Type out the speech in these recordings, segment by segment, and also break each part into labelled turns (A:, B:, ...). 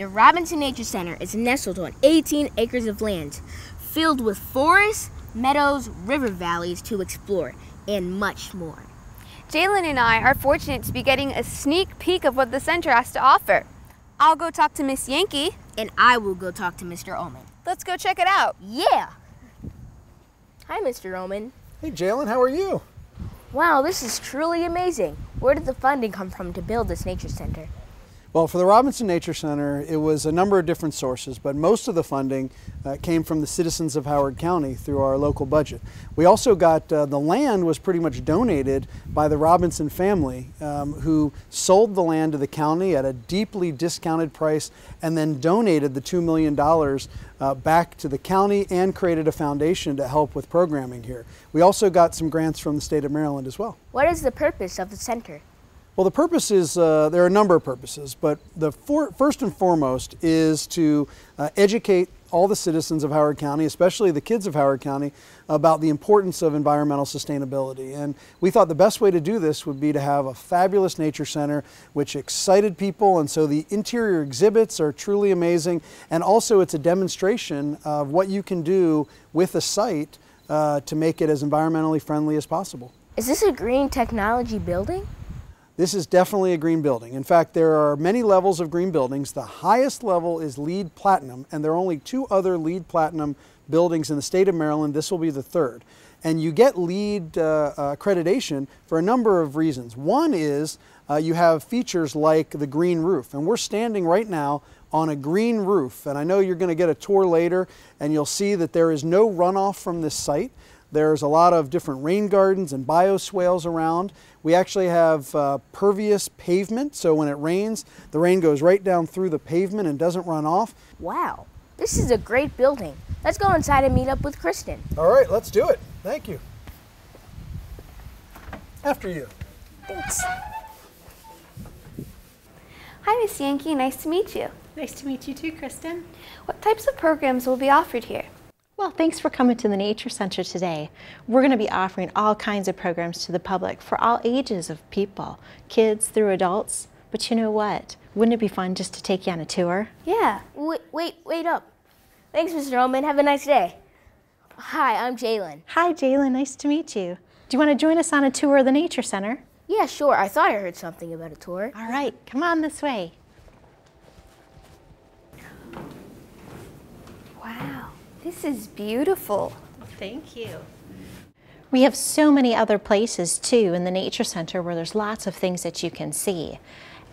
A: The Robinson Nature Center is nestled on 18 acres of land, filled with forests, meadows, river valleys to explore, and much more.
B: Jalen and I are fortunate to be getting a sneak peek of what the center has to offer. I'll go talk to Miss Yankee.
A: And I will go talk to Mr. Ulman.
B: Let's go check it out.
A: Yeah! Hi, Mr. Ulman.
C: Hey, Jalen, how are you?
A: Wow, this is truly amazing. Where did the funding come from to build this nature center?
C: Well, for the Robinson Nature Center, it was a number of different sources, but most of the funding uh, came from the citizens of Howard County through our local budget. We also got uh, the land was pretty much donated by the Robinson family, um, who sold the land to the county at a deeply discounted price and then donated the $2 million uh, back to the county and created a foundation to help with programming here. We also got some grants from the state of Maryland as well.
A: What is the purpose of the center?
C: Well, the purpose is, uh, there are a number of purposes, but the for, first and foremost is to uh, educate all the citizens of Howard County, especially the kids of Howard County, about the importance of environmental sustainability. And we thought the best way to do this would be to have a fabulous nature center which excited people. And so the interior exhibits are truly amazing. And also it's a demonstration of what you can do with a site uh, to make it as environmentally friendly as possible.
A: Is this a green technology building?
C: This is definitely a green building. In fact, there are many levels of green buildings. The highest level is LEED Platinum, and there are only two other LEED Platinum buildings in the state of Maryland. This will be the third. And you get LEED uh, accreditation for a number of reasons. One is uh, you have features like the green roof, and we're standing right now on a green roof. And I know you're going to get a tour later, and you'll see that there is no runoff from this site. There's a lot of different rain gardens and bioswales around. We actually have uh, pervious pavement, so when it rains, the rain goes right down through the pavement and doesn't run off.
A: Wow, this is a great building. Let's go inside and meet up with Kristin.
C: All right, let's do it. Thank you. After you.
A: Thanks.
B: Hi, Miss Yankee. Nice to meet you.
D: Nice to meet you too, Kristin.
B: What types of programs will be offered here?
D: Well, thanks for coming to the Nature Center today. We're going to be offering all kinds of programs to the public for all ages of people, kids through adults. But you know what? Wouldn't it be fun just to take you on a tour?
B: Yeah.
A: Wait, wait, wait up. Thanks, Mr. Ulman. Have a nice day. Hi, I'm Jalen.
D: Hi, Jalen. Nice to meet you. Do you want to join us on a tour of the Nature Center?
A: Yeah, sure. I thought I heard something about a tour.
D: All right, come on this way.
B: This is beautiful.
D: Thank you. We have so many other places too in the Nature Center where there's lots of things that you can see.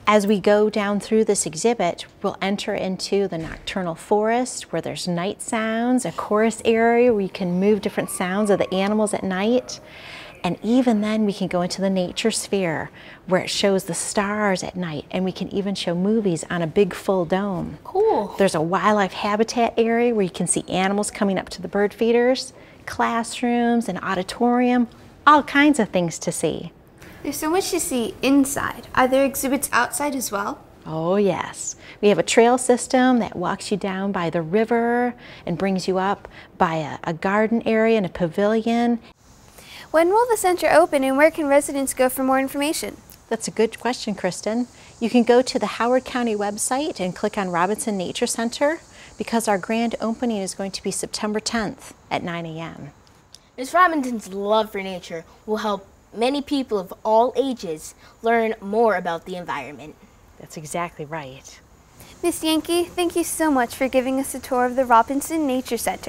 D: As we go down through this exhibit, we'll enter into the nocturnal forest where there's night sounds, a chorus area where you can move different sounds of the animals at night. And even then we can go into the nature sphere where it shows the stars at night and we can even show movies on a big full dome.
A: Cool.
D: There's a wildlife habitat area where you can see animals coming up to the bird feeders, classrooms, an auditorium, all kinds of things to see.
B: There's so much to see inside. Are there exhibits outside as well?
D: Oh yes. We have a trail system that walks you down by the river and brings you up by a, a garden area and a pavilion
B: when will the center open and where can residents go for more information?
D: That's a good question, Kristin. You can go to the Howard County website and click on Robinson Nature Center because our grand opening is going to be September 10th at 9 a.m.
A: Ms. Robinson's love for nature will help many people of all ages learn more about the environment.
D: That's exactly right.
B: Miss Yankee, thank you so much for giving us a tour of the Robinson Nature Center.